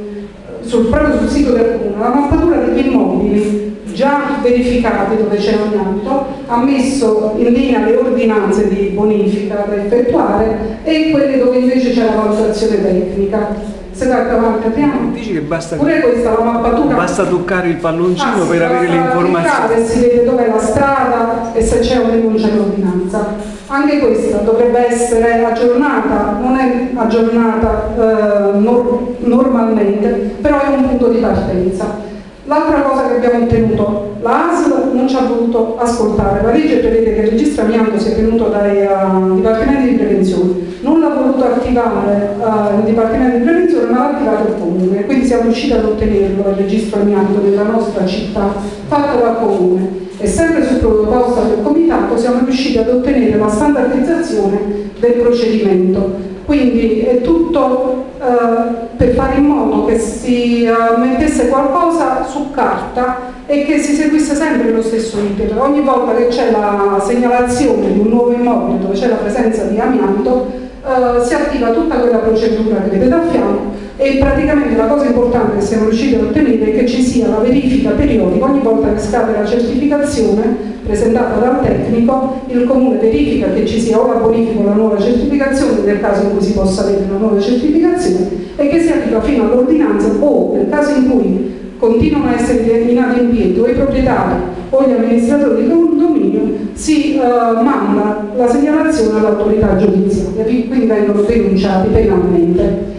sul, proprio sul sito del comune, la mappatura degli immobili già verificati dove c'è amianto, ha messo in linea le ordinanze di bonifica da effettuare e quelle dove invece c'è la valutazione tecnica. Se vai avanti abbiamo. Dici che basta, Pure questa la mappatura. basta toccare il palloncino Ah, per avere le informazioni. si vede dov'è la strada e se c'è o non c'è l'ordinanza. Anche questa dovrebbe essere aggiornata, non è aggiornata eh, nor- normalmente, però è un punto di partenza. L'altra cosa che abbiamo ottenuto, la ASL non ci ha voluto ascoltare, la legge prevede che il registro amianto sia tenuto dai uh, dipartimenti di prevenzione, non l'ha voluto attivare uh, il dipartimento di prevenzione ma l'ha attivato il comune, quindi siamo riusciti ad ottenerlo il registro amianto nella nostra città, fatto dal comune. E sempre su proposta del comitato siamo riusciti ad ottenere la standardizzazione del procedimento. Quindi è tutto eh, per fare in modo che si eh, mettesse qualcosa su carta e che si seguisse sempre lo stesso iter. Ogni volta che c'è la segnalazione di un nuovo immobile dove c'è la presenza di amianto, eh, si attiva tutta quella procedura che vedete a fianco e praticamente la cosa importante che siamo riusciti ad ottenere è che ci sia la verifica periodica ogni volta che scade la certificazione presentata dal tecnico, il comune verifica che ci sia o la bonifica o la nuova certificazione nel caso in cui si possa avere una nuova certificazione e che si attiva fino all'ordinanza o nel caso in cui continuano a essere determinati in piedi o i proprietari o gli amministratori di condominio si eh, manda la segnalazione all'autorità giudiziaria, quindi vengono denunciati penalmente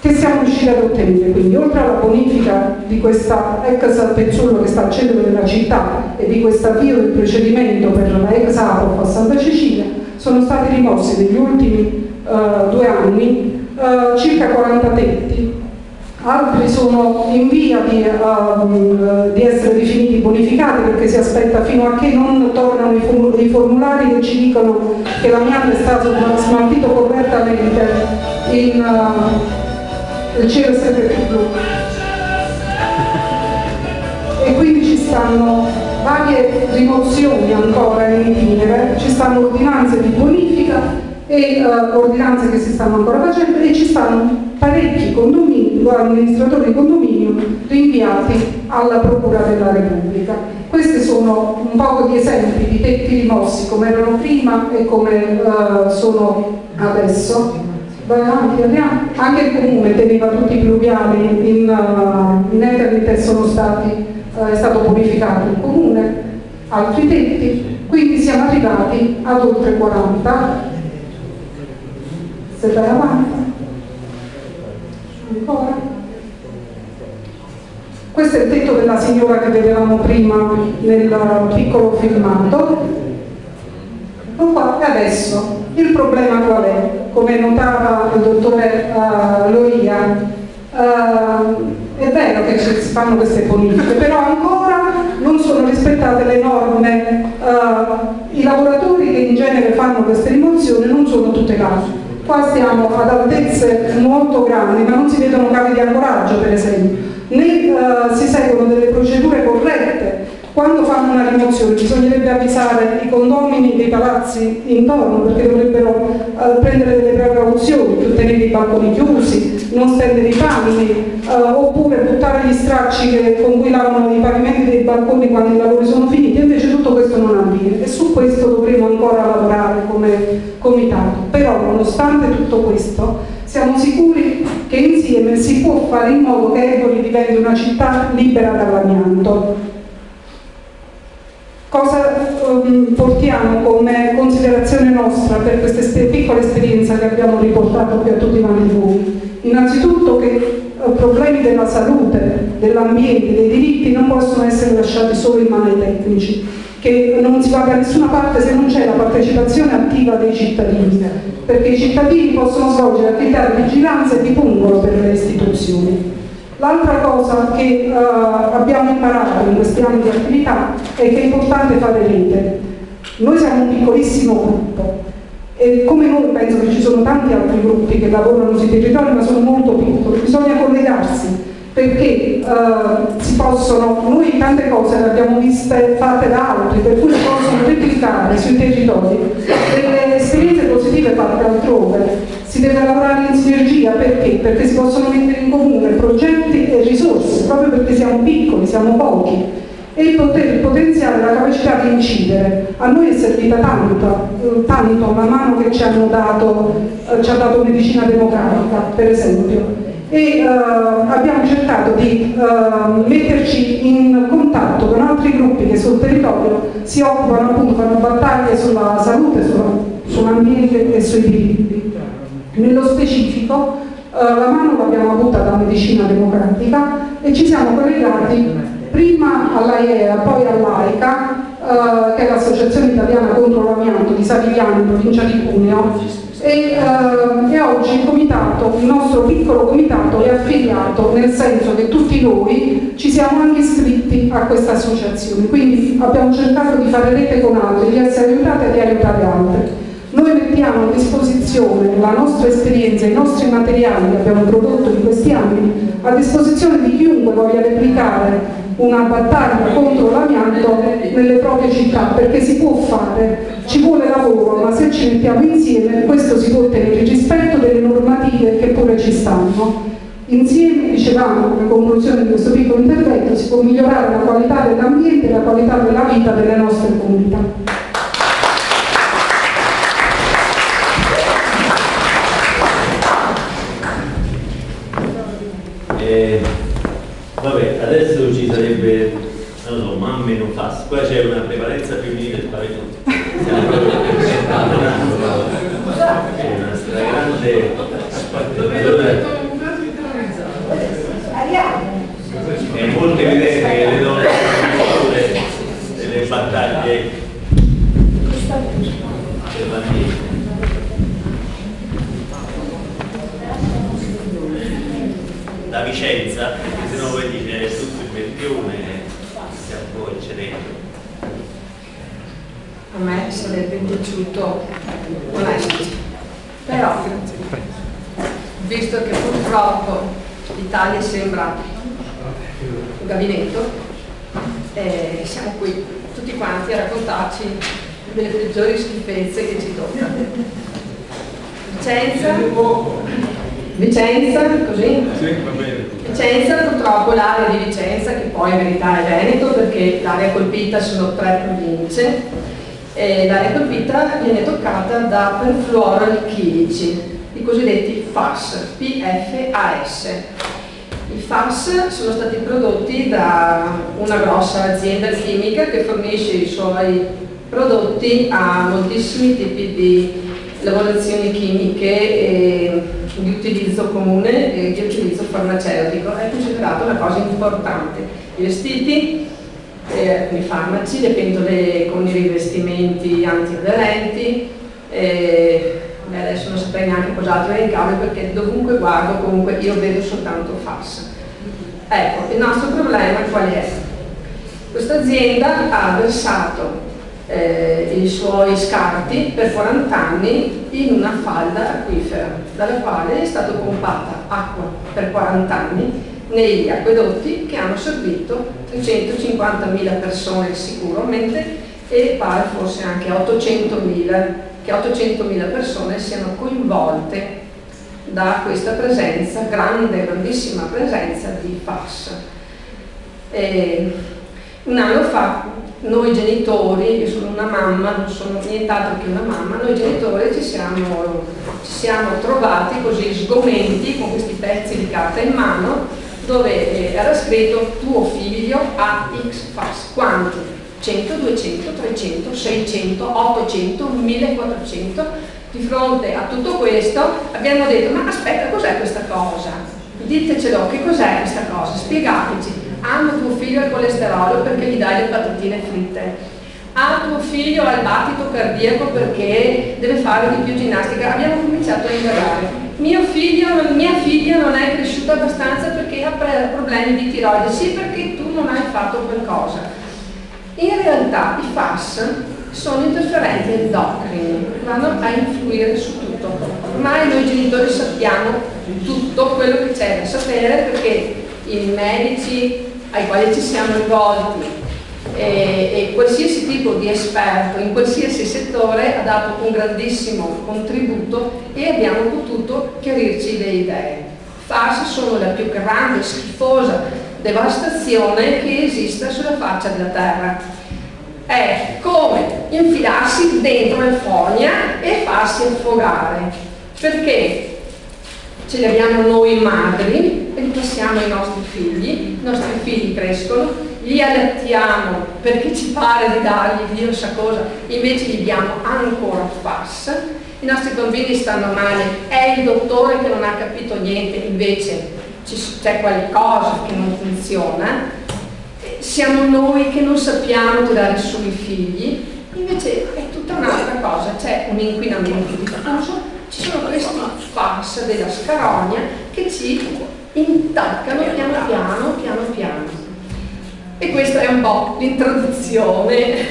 che siamo riusciti ad ottenere. Quindi oltre alla bonifica di questa ex Pezzullo che sta al centro della città e di questo avvio del procedimento per la ex Apof a Santa Cecilia, sono stati rimossi negli ultimi uh, due anni uh, circa 40 tetti, altri sono in via di, uh, di, essere definiti bonificati perché si aspetta fino a che non tornano i, formulari che ci dicono che l'amianto è stato smaltito correttamente in il cielo è sempre più blu. E quindi ci stanno varie rimozioni ancora in itinere, ci stanno ordinanze di bonifica e uh, ordinanze che si stanno ancora facendo e ci stanno parecchi condomini, amministratori di condominio rinviati alla Procura della Repubblica. Questi sono un po' di esempi di tetti rimossi come erano prima e come uh, sono adesso Anche il comune teneva tutti i pluviali in, uh, in Eternit e sono stati, uh, è stato purificato il comune, altri tetti, quindi siamo arrivati ad oltre 40. Se vai avanti. Ancora. Questo è il tetto della signora che vedevamo prima nel piccolo filmato. E adesso il problema qual è? Come notava il dottore uh, Loria, uh, è vero che si fanno queste politiche, però ancora non sono rispettate le norme, uh, i lavoratori che in genere fanno queste rimozioni non sono tutelati. Qua stiamo ad altezze molto grandi, ma non si vedono cavi di ancoraggio per esempio, né si seguono delle procedure corrette quando fanno una rimozione bisognerebbe avvisare i condomini dei palazzi intorno perché dovrebbero uh, prendere delle precauzioni, tenere i balconi chiusi, non stendere i panni, uh, oppure buttare gli stracci che, con cui lavano i pavimenti dei balconi quando i lavori sono finiti, invece tutto questo non avviene. E su questo dovremo ancora lavorare come comitato. Però nonostante tutto questo siamo sicuri che insieme si può fare in modo che Eboli diventi una città libera dall'amianto Cosa um, portiamo come considerazione nostra per questa piccola esperienza che abbiamo riportato qui a tutti quanti voi? Innanzitutto che uh, problemi della salute, dell'ambiente, dei diritti non possono essere lasciati solo in mano ai tecnici, che non si va da nessuna parte se non c'è la partecipazione attiva dei cittadini, perché i cittadini possono svolgere attività di vigilanza e di pungolo per le istituzioni. L'altra cosa che uh, abbiamo imparato in questi anni di attività è che è importante fare rete. Noi siamo un piccolissimo gruppo e come noi penso che ci sono tanti altri gruppi che lavorano sui territori ma sono molto piccoli, bisogna collegarsi perché uh, si possono, noi tante cose le abbiamo viste fatte da altri, per cui possono replicare sui territori delle esperienze positive fatte altrove si deve lavorare in sinergia perché? Perché si possono mettere in comune progetti e risorse, proprio perché siamo piccoli, siamo pochi, e poter potenziare la capacità di incidere. A noi è servita tanto, eh, tanto man mano che ci hanno dato, eh, ci ha dato medicina democratica, per esempio. E uh, abbiamo cercato di uh, metterci in contatto con altri gruppi che sul territorio si occupano appunto, fanno battaglie sulla salute, sull'ambiente e sui diritti. Nello specifico eh, la mano l'abbiamo avuta da Medicina Democratica e ci siamo collegati prima all'AIEA, poi all'AICA, eh, che è l'Associazione Italiana contro l'Amianto di Savigliano in provincia di Cuneo, e, eh, e, oggi il comitato, il nostro piccolo comitato è affiliato, nel senso che tutti noi ci siamo anche iscritti a questa associazione, quindi abbiamo cercato di fare rete con altri, di essere aiutati e di aiutare altri. Noi mettiamo a disposizione la nostra esperienza, i nostri materiali che abbiamo prodotto in questi anni a disposizione di chiunque voglia replicare una battaglia contro l'amianto nelle proprie città, perché si può fare, ci vuole lavoro, ma se ci mettiamo insieme questo si può ottenere rispetto delle normative che pure ci stanno. Insieme, dicevamo, come conclusione di questo piccolo intervento, si può migliorare la qualità dell'ambiente e la qualità della vita delle nostre comunità. Eh, vabbè, adesso ci sarebbe, non lo so, mamme non fa, qua c'è una prevalenza femminile spaventosa. Siamo proprio c'è una stragrande allora, è molto evidente che le donne sono delle, delle battaglie per l'ambiente. da Vicenza, perché se no poi dice tutto il meridione si avvolge dentro. A me sarebbe piaciuto non esserci, però visto che purtroppo l'Italia sembra un gabinetto, eh, siamo qui tutti quanti a raccontarci delle peggiori schifezze che ci toccano. Vicenza, Vicenza, così? Sì, va bene. Vicenza, purtroppo l'area di Vicenza, che poi in verità è Veneto perché l'area colpita sono tre province, e l'area colpita viene toccata da perfluoroalchilici, i cosiddetti FAS, PFAS. I FAS sono stati prodotti da una grossa azienda chimica che fornisce i suoi prodotti a moltissimi tipi di lavorazioni chimiche di utilizzo comune e di utilizzo farmaceutico. È considerato una cosa importante. I vestiti, eh, i farmaci, le pentole con i rivestimenti antiaderenti, eh, beh, adesso non saprei neanche cos'altro elencare perché dovunque guardo comunque io vedo soltanto FAS. Ecco, il nostro problema qual è? Questa azienda ha versato eh, i suoi scarti per 40 anni in una falda acquifera, dalla quale è stata pompata acqua per 40 anni negli acquedotti che hanno servito 350.000 persone sicuramente e pare forse anche 800.000, che 800.000 persone siano coinvolte da questa presenza, grande, grandissima presenza di FAS. E un anno fa noi genitori, io sono una mamma, non sono nient'altro che una mamma, noi genitori ci siamo, ci siamo trovati così sgomenti con questi pezzi di carta in mano dove eh, era scritto tuo figlio ha X FAS, quanti? 100, 200, 300, 600, 800, 1400. Di fronte a tutto questo abbiamo detto ma aspetta cos'è questa cosa? Ditecelo, che cos'è questa cosa? Spiegateci hanno tuo figlio il colesterolo perché gli dai le patatine fritte, ha tuo figlio ha il battito cardiaco perché deve fare di più ginnastica, abbiamo cominciato a indagare. Mio figlio, mia figlia non è cresciuta abbastanza perché ha problemi di tiroide, sì perché tu non hai fatto qualcosa. In realtà i FAS sono interferenti endocrini, vanno a influire su tutto. Ormai noi genitori sappiamo tutto quello che c'è da sapere perché i medici ai quali ci siamo rivolti e, e, qualsiasi tipo di esperto in qualsiasi settore ha dato un grandissimo contributo e abbiamo potuto chiarirci le idee. FAS sono la più grande, schifosa devastazione che esista sulla faccia della terra. È come infilarsi dentro la fogna e farsi affogare. Perché? Ce li abbiamo noi madri e li passiamo ai nostri figli, i nostri figli crescono, li allattiamo perché ci pare di dargli Dio sa cosa, invece gli diamo ancora FAS, i nostri bambini stanno male, è il dottore che non ha capito niente, invece c'è qualcosa che non funziona, siamo noi che non sappiamo tirare su i figli, invece è tutta un'altra cosa, c'è un inquinamento diffuso, ci sono questi FAS della Scarogna che ci intaccano piano piano, piano piano. E questa è un po' l'introduzione,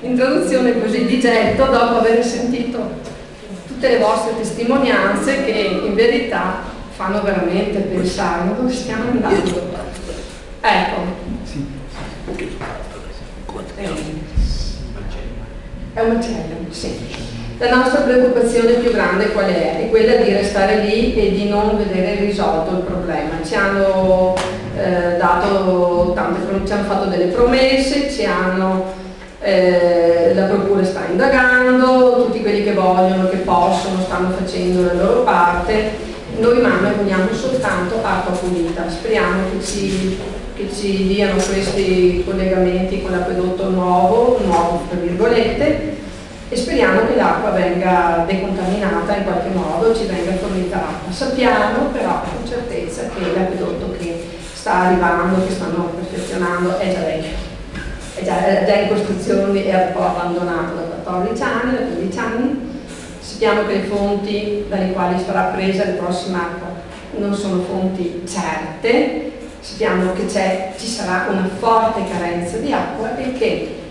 l'introduzione così di getto dopo aver sentito tutte le vostre testimonianze che in verità fanno veramente pensare ma dove stiamo andando. Ecco. È un macello, sì. La nostra preoccupazione più grande qual è? È quella di restare lì e di non vedere risolto il problema. Ci hanno, eh, dato tante, ci hanno fatto delle promesse, ci hanno, eh, la Procura sta indagando, tutti quelli che vogliono, che possono, stanno facendo la loro parte. Noi mamme vogliamo soltanto acqua pulita. Speriamo che ci, che ci diano questi collegamenti con l'acquedotto nuovo, nuovo tra virgolette, e speriamo che l'acqua venga decontaminata in qualche modo, ci venga fornita l'acqua. Sappiamo però con certezza che l'acquedotto che sta arrivando, che stanno perfezionando, è già vecchio, è già, è già in costruzione e un po' abbandonato da 14 anni, da 15 anni. Sappiamo che le fonti dalle quali sarà presa la prossima acqua non sono fonti certe, sappiamo che ci sarà una forte carenza di acqua e che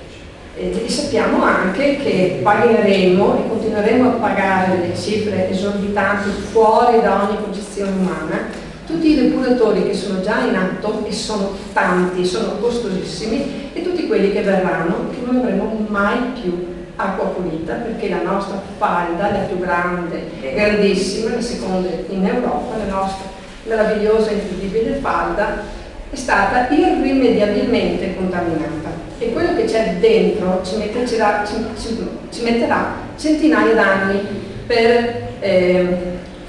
e sappiamo anche che pagheremo e continueremo a pagare delle cifre esorbitanti fuori da ogni concezione umana. Tutti i depuratori che sono già in atto e sono tanti, sono costosissimi e tutti quelli che verranno che non avremo mai più acqua pulita perché la nostra falda, la più grande, grandissima, la seconda in Europa, la nostra meravigliosa e incredibile falda è stata irrimediabilmente contaminata e quello che c'è dentro ci metterà, ci, ci, ci metterà, centinaia d'anni per eh,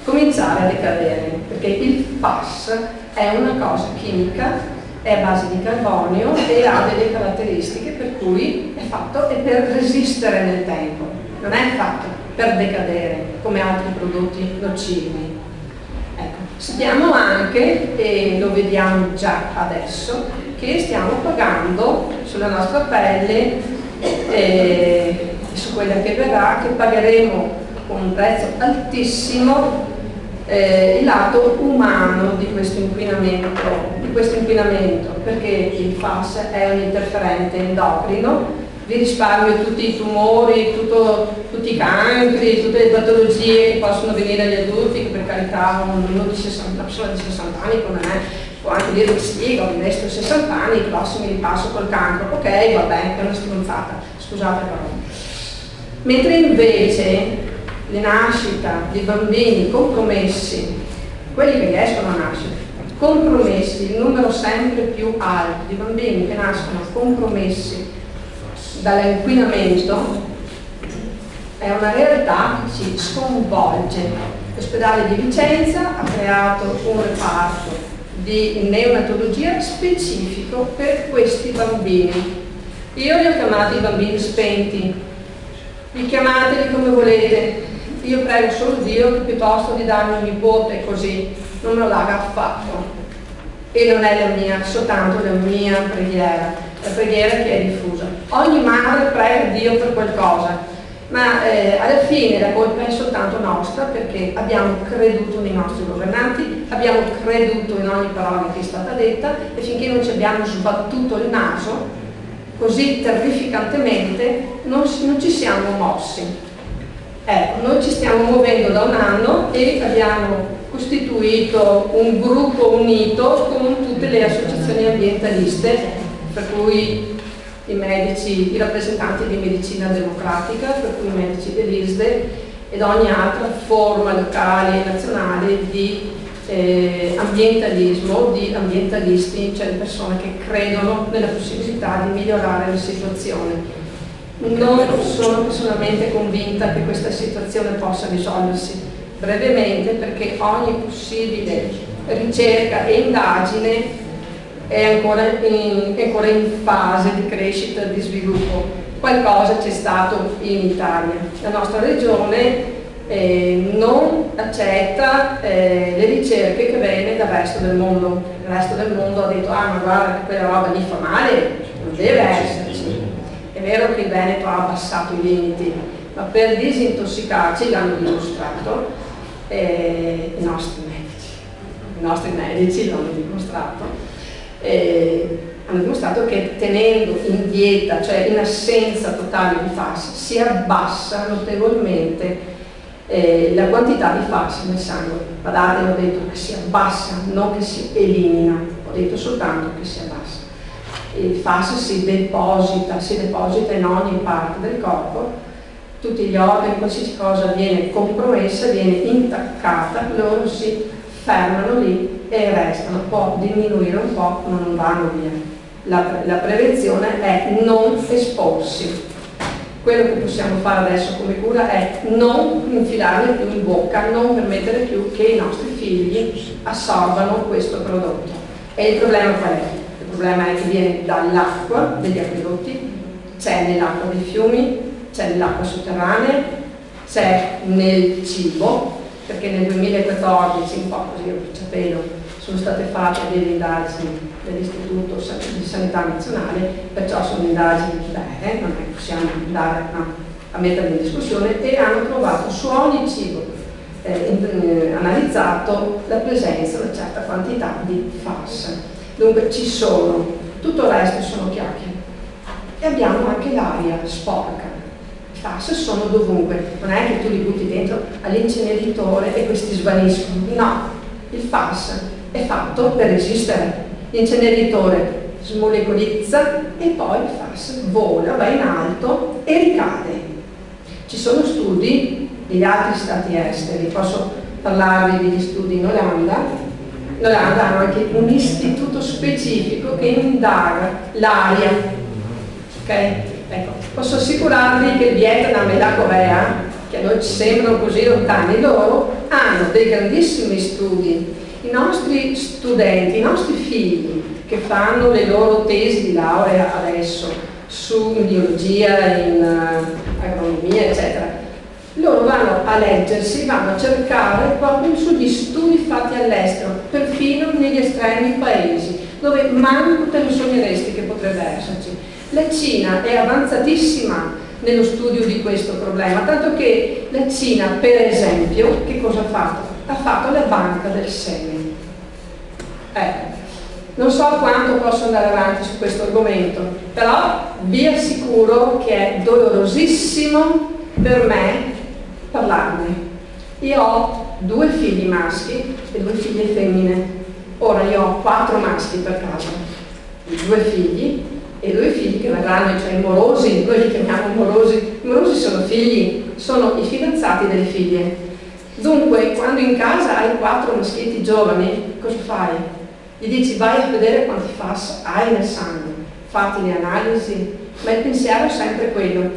cominciare a decadere, perché il FAS è una cosa chimica, è a base di carbonio e ha delle caratteristiche per cui è fatto è per resistere nel tempo, non è fatto per decadere come altri prodotti nocivi. Sappiamo anche, e lo vediamo già adesso, che stiamo pagando sulla nostra pelle e eh, su quella che verrà, che pagheremo con un prezzo altissimo eh, il lato umano di questo, di questo inquinamento, perché il FAS è un interferente endocrino, vi risparmio tutti i tumori, tutto, tutti i cancri, tutte le patologie che possono venire agli adulti, per carità uno di 60, una persona di 60 anni come me può anche dire che sì, ho investo 60 anni, i prossimi li passo col cancro, ok, va bene, è una stronzata, scusate però. Mentre invece le nascita di bambini compromessi, quelli che riescono a nascere, compromessi, il numero sempre più alto di bambini che nascono compromessi dall'inquinamento, è una realtà che ci sconvolge. L'ospedale di Vicenza ha creato un reparto di neonatologia specifico per questi bambini. Io li ho chiamati i bambini spenti, li chiamateli come volete, io prego solo Dio che piuttosto di darmi un nipote così non me lo laga affatto. E non è la mia, soltanto la mia preghiera, la preghiera che è diffusa. Ogni madre prega Dio per qualcosa, ma eh, alla fine la colpa è soltanto nostra perché abbiamo creduto nei nostri governanti, abbiamo creduto in ogni parola che è stata detta e finché non ci abbiamo sbattuto il naso così terrificantemente non, non ci siamo mossi. Ecco, noi ci stiamo muovendo da un anno e abbiamo costituito un gruppo unito con tutte le associazioni ambientaliste, per cui i medici, i rappresentanti di medicina democratica, per cui i medici dell'ISDE ed ogni altra forma locale e nazionale di eh, ambientalismo, di ambientalisti, cioè di persone che credono nella possibilità di migliorare la situazione. Non sono personalmente convinta che questa situazione possa risolversi brevemente perché ogni possibile ricerca e indagine è ancora in, è ancora in fase di crescita, di sviluppo. Qualcosa c'è stato in Italia. La nostra regione eh, non accetta eh, le ricerche che vengono dal resto del mondo. Il resto del mondo ha detto, ah ma guarda che quella roba lì fa male, non deve esserci. È vero che il Veneto ha abbassato i limiti, ma per disintossicarci, l'hanno dimostrato, eh, i nostri medici, i nostri medici l'hanno dimostrato, eh, hanno dimostrato che tenendo in dieta, cioè in assenza totale di FAS, si abbassa notevolmente eh, la quantità di FAS nel sangue. Guardate, ho detto che si abbassa, non che si elimina, ho detto soltanto che si abbassa. Il FAS si deposita, si deposita in ogni parte del corpo, tutti gli organi, qualsiasi cosa viene compromessa, viene intaccata, loro si fermano lì e restano, può diminuire un po' ma non vanno via. La, la prevenzione è non esporsi, quello che possiamo fare adesso come cura è non infilarle più in bocca, non permettere più che i nostri figli assorbano questo prodotto. E il problema qual è? Il problema è che viene dall'acqua, degli acquedotti, c'è nell'acqua dei fiumi, c'è nell'acqua sotterranea, c'è nel cibo, perché nel 2014, un po' così a bruciapelo, sono state fatte delle indagini dell'Istituto di Sanità Nazionale, perciò sono indagini bene, non è che possiamo andare a, a metterle in discussione, e hanno trovato su ogni cibo eh, eh, analizzato la presenza di una certa quantità di FAS. Dunque ci sono, tutto il resto sono chiacchiere. E abbiamo anche l'aria sporca. I FAS sono dovunque, non è che tu li butti dentro all'inceneritore e questi svaniscono, no, il FAS è fatto per resistere. L'inceneritore smolecolizza e poi il FAS vola, va in alto e ricade. Ci sono studi degli altri stati esteri, posso parlarvi degli studi in Olanda. In Olanda hanno anche un istituto specifico che indaga l'aria. Ok? Ecco, posso assicurarvi che il Vietnam e la Corea, che a noi ci sembrano così lontani loro, hanno dei grandissimi studi i nostri studenti, i nostri figli che fanno le loro tesi di laurea adesso su biologia, in uh, agronomia, eccetera, loro vanno a leggersi, vanno a cercare proprio sugli studi fatti all'estero, perfino negli estremi paesi, dove manco te lo sogneresti che potrebbe esserci. La Cina è avanzatissima nello studio di questo problema, tanto che la Cina, per esempio, che cosa ha fatto? Ha fatto la banca del seme Ecco, non so quanto posso andare avanti su questo argomento, però vi assicuro che è dolorosissimo per me parlarne. Io ho due figli maschi e due figlie femmine. Ora io ho quattro maschi per casa, due figli e due figli che verranno, cioè i morosi, noi li chiamiamo morosi, i morosi sono figli, sono i fidanzati delle figlie. Dunque, quando in casa hai quattro maschietti giovani, cosa fai? gli dici vai a vedere quanti FAS hai nel sangue, fatti le analisi, ma il pensiero è sempre quello.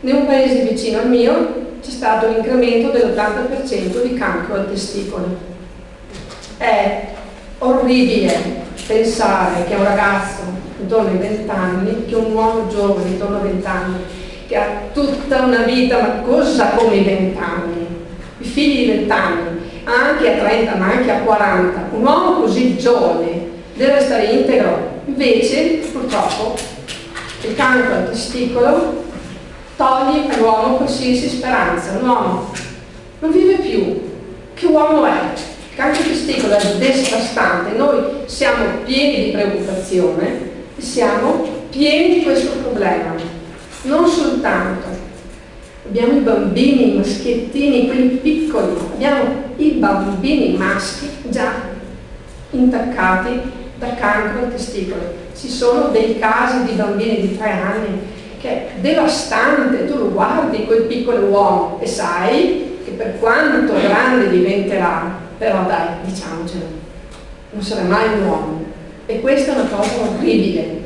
In un paese vicino al mio c'è stato l'incremento dell'80% di cancro al testicolo. È orribile pensare che un ragazzo intorno ai 20 anni, che un uomo giovane intorno ai 20 anni, che ha tutta una vita, ma cosa come i 20 anni? I figli di 20 anni, anche a 30 ma anche a 40, un uomo così giovane deve stare integro, invece purtroppo il cancro al testicolo toglie all'uomo qualsiasi speranza, un uomo non vive più, che uomo è? Cancro testicolo è devastante, noi siamo pieni di preoccupazione siamo pieni di questo problema, non soltanto abbiamo i bambini maschiettini, quelli piccoli, abbiamo i bambini maschi già intaccati da cancro al testicolo. Ci sono dei casi di bambini di tre anni che è devastante, tu lo guardi quel piccolo uomo e sai che per quanto grande diventerà, però dai, diciamocelo, non sarà mai un uomo. E questa è una cosa orribile,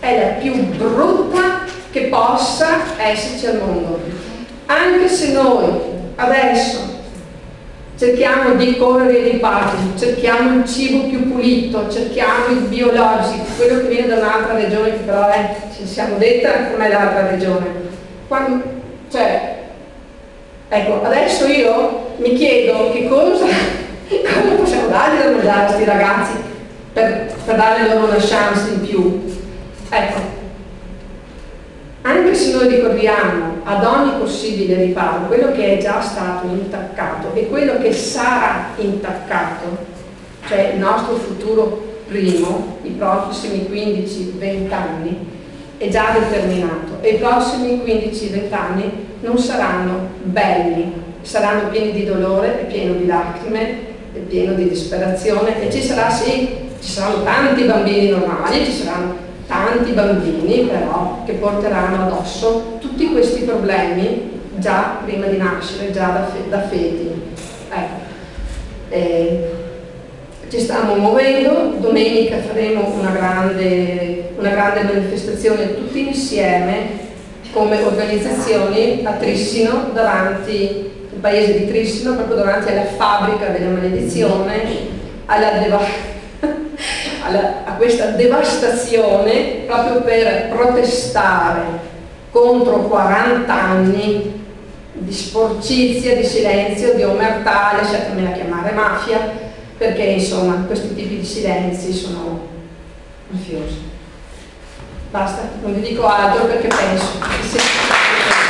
è la più brutta che possa esserci al mondo anche se noi adesso cerchiamo di correre dei passi, cerchiamo il cibo più pulito, cerchiamo il biologico, quello che viene da un'altra regione che però è, ci siamo detta com'è l'altra regione. Quando, cioè, ecco, adesso io mi chiedo che cosa, cosa possiamo dargli da mangiare a questi ragazzi per, per dargli loro una chance in più. Ecco, anche se noi ricordiamo ad ogni possibile riparo quello che è già stato intaccato e quello che sarà intaccato, cioè il nostro futuro primo, i prossimi 15-20 anni, è già determinato e i prossimi 15-20 anni non saranno belli, saranno pieni di dolore, pieni di lacrime, pieno di disperazione e ci sarà sì, ci saranno tanti bambini normali, ci saranno tanti bambini però che porteranno addosso tutti questi problemi già prima di nascere, già da, fe da feti. Ecco. E ci stiamo muovendo, domenica faremo una grande, una grande manifestazione tutti insieme come organizzazioni a Trissino davanti il paese di Trissino, proprio davanti alla fabbrica della maledizione, alla devastazione a questa devastazione proprio per protestare contro 40 anni di sporcizia, di silenzio, di omertà, lasciatemela chiamare mafia, perché insomma questi tipi di silenzi sono mafiosi. Basta, non vi dico altro perché penso.